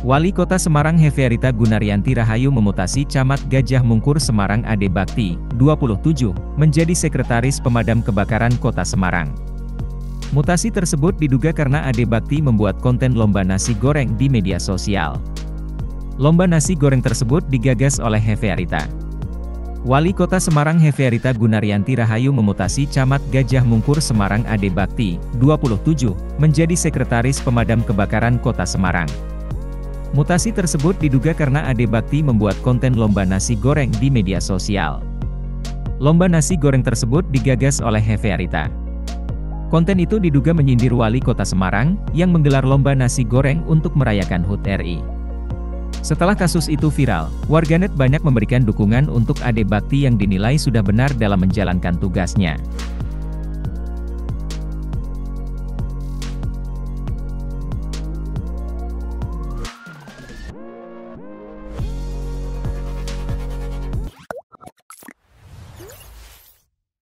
Wali Kota Semarang Hefearita Gunaryanti Rahayu memutasi Camat Gajah Mungkur Semarang Ade Bakti, 27, menjadi Sekretaris Pemadam Kebakaran Kota Semarang. Mutasi tersebut diduga karena Ade Bakti membuat konten lomba nasi goreng di media sosial. Lomba nasi goreng tersebut digagas oleh Hefearita. Wali Kota Semarang Hefearita Gunaryanti Rahayu memutasi Camat Gajah Mungkur Semarang Ade Bakti, 27, menjadi Sekretaris Pemadam Kebakaran Kota Semarang. Mutasi tersebut diduga karena Ade Bakti membuat konten lomba nasi goreng di media sosial. Lomba nasi goreng tersebut digagas oleh Hefearita. Konten itu diduga menyindir wali kota Semarang, yang menggelar lomba nasi goreng untuk merayakan HUT RI. Setelah kasus itu viral, warganet banyak memberikan dukungan untuk Ade Bakti yang dinilai sudah benar dalam menjalankan tugasnya.